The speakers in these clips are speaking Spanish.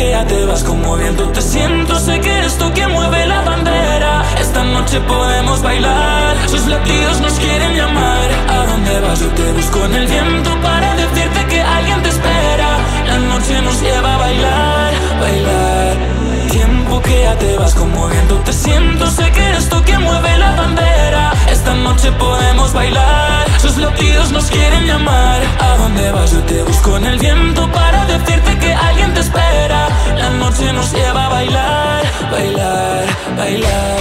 que ya te vas como viento Te siento, sé que eres tú quien mueve la bandera. Esta noche podemos bailar. Sus latidos nos quieren llamar. ¿A dónde vas? Yo te busco en el viento Para decirte que alguien te espera. La noche nos lleva a bailar, bailar. Tiempo que ya te vas como viento Te siento, sé que eres tú quien mueve la bandera. Esta noche podemos bailar. Sus latidos nos quieren llamar. ¿A dónde vas? Yo te busco en el viento Para decirte que alguien te espera bailar, bailar,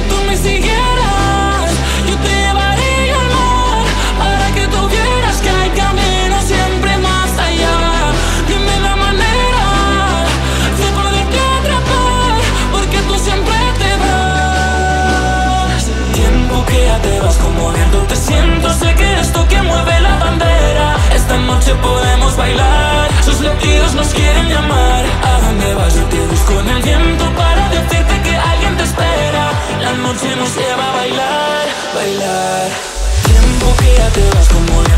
Si tú me siguieras, yo te llevaría al mar, para que tuvieras que hay camino siempre más allá. Dime la manera, de poderte atrapar, porque tú siempre te vas. Tiempo que ya te vas como viento te siento, sé que esto que mueve la bandera, esta noche podemos bailar, sus leprios nos quieren llamar. Ah, me vas a tiros con el viento. se nos lleva a bailar, bailar. Tiempo que ya te vas como